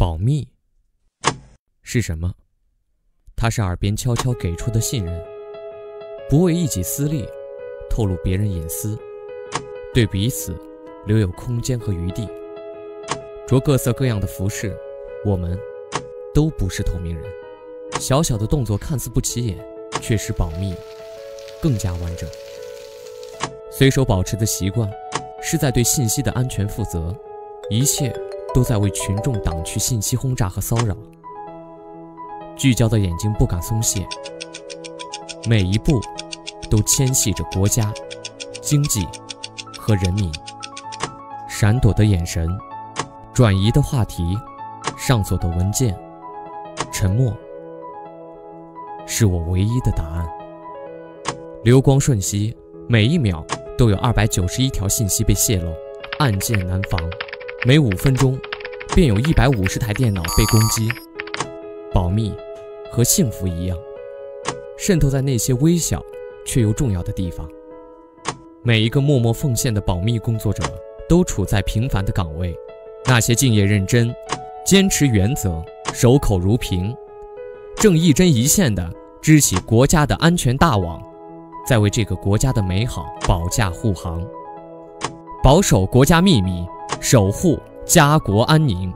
保密是什么？它是耳边悄悄给出的信任，不为一己私利透露别人隐私，对彼此留有空间和余地。着各色各样的服饰，我们都不是透明人。小小的动作看似不起眼，却使保密更加完整。随手保持的习惯，是在对信息的安全负责，一切。都在为群众挡去信息轰炸和骚扰，聚焦的眼睛不敢松懈，每一步都牵系着国家、经济和人民。闪躲的眼神，转移的话题，上锁的文件，沉默是我唯一的答案。流光瞬息，每一秒都有二百九十一条信息被泄露，暗箭难防。每五分钟，便有一百五十台电脑被攻击。保密和幸福一样，渗透在那些微小却又重要的地方。每一个默默奉献的保密工作者，都处在平凡的岗位。那些敬业认真、坚持原则、守口如瓶、正一针一线的织起国家的安全大网，在为这个国家的美好保驾护航，保守国家秘密。守护家国安宁。